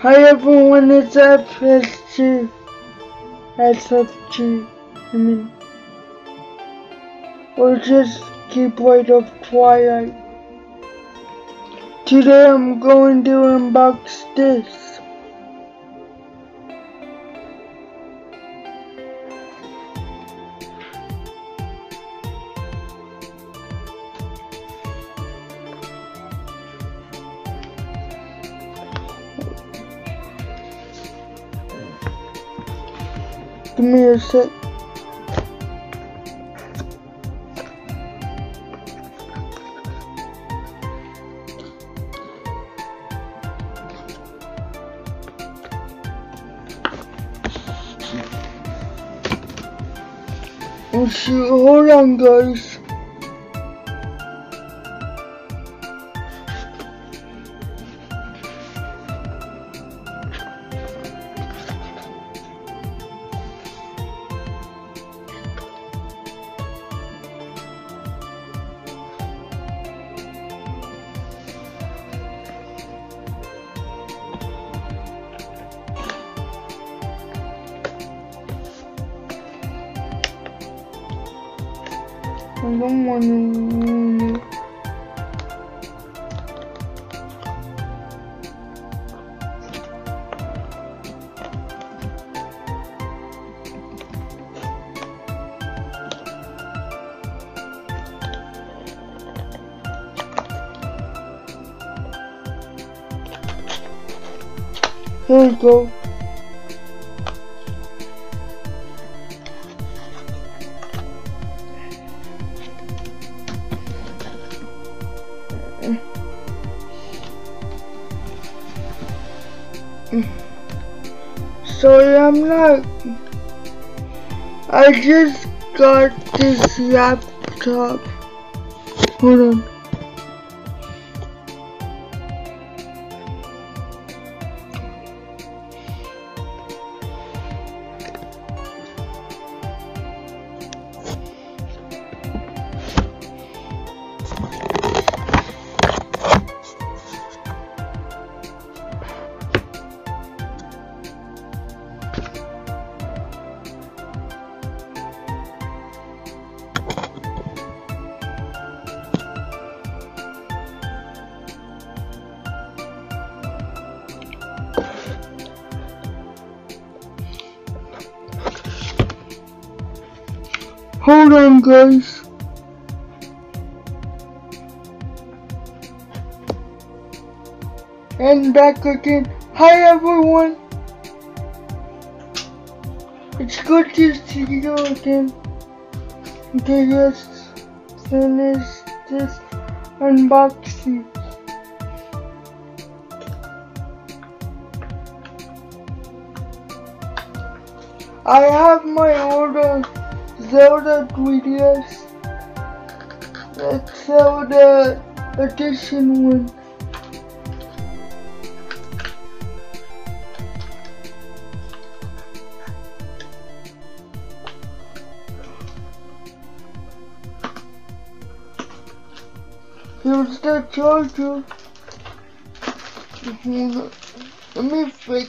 Hi everyone, it's FSG. SFG, I mean. Or just keep Keyblade of Twilight. Today I'm going to unbox this. Give me a sec. Oh shoot, hold on guys. Don't it. Here we go. Sorry, I'm not. I just got this laptop. Hold on. Hold on, guys. And back again. Hi, everyone. It's good to see you again. Okay, let's finish this unboxing. I have my order Zelda 3DS. Let's Zelda edition one. Here's the charger. Let me fix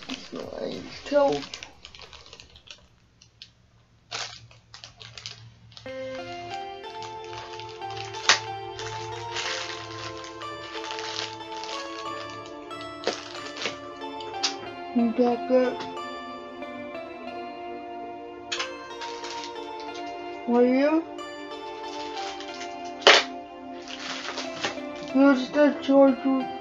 myself. back up. Are you? Here's the charger.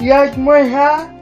You like my hat?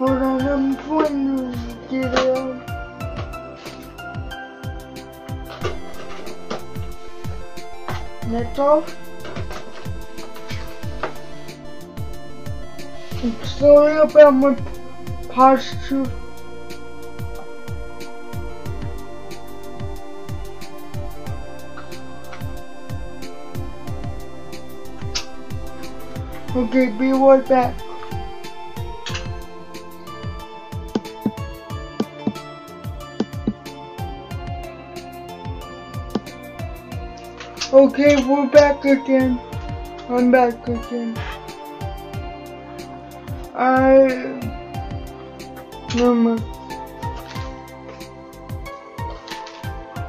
Hold on, I'm trying to get. I'm sorry about my posture. Okay, be right back. Okay, we're back again. I'm back again. I... Mind.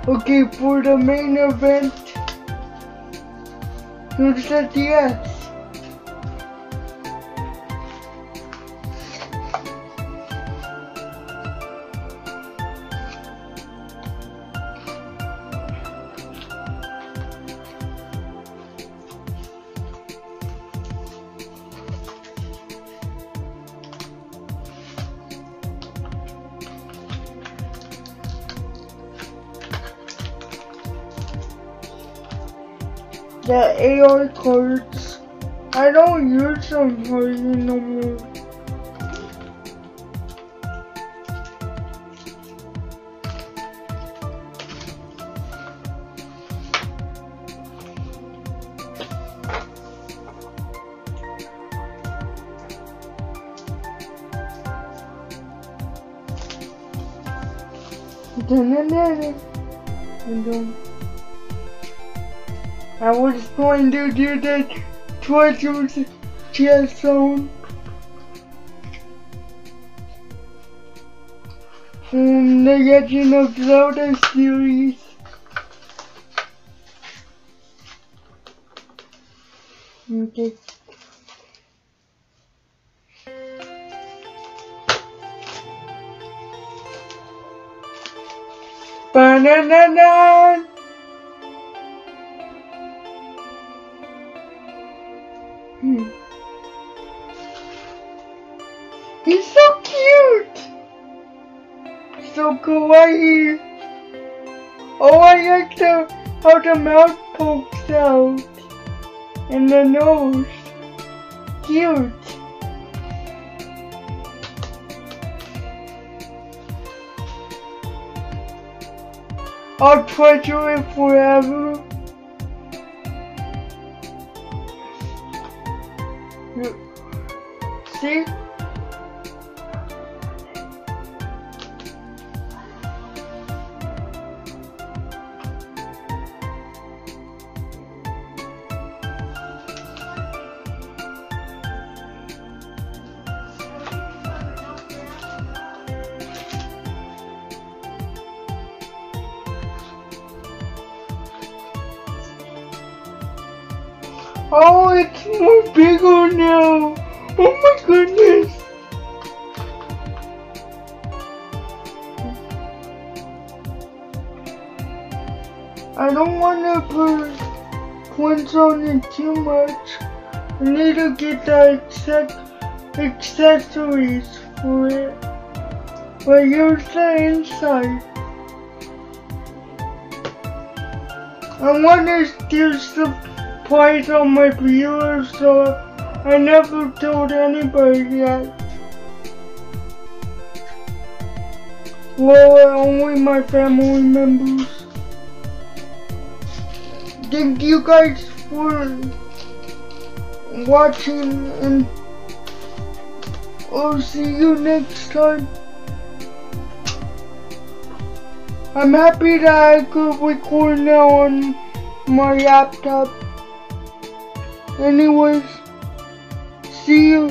Okay, for the main event, you said yes. The AR cards. I don't use them hardly no more. Dun, I was going to do the treasures chest zone. From the Legend of Zelda series. Okay. Banana. Kawaii! Oh, I like the, how the mouth pokes out. And the nose. Cute. I'll treasure it forever. See? Oh, it's more bigger now. Oh my goodness. I don't want to put points on it too much. I need to get the accessories for it. But here's the inside. I want to do some price on my viewers so I never told anybody yet. Well, only my family members. Thank you guys for watching and I'll see you next time. I'm happy that I could record now on my laptop. Anyways, see you